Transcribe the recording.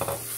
you.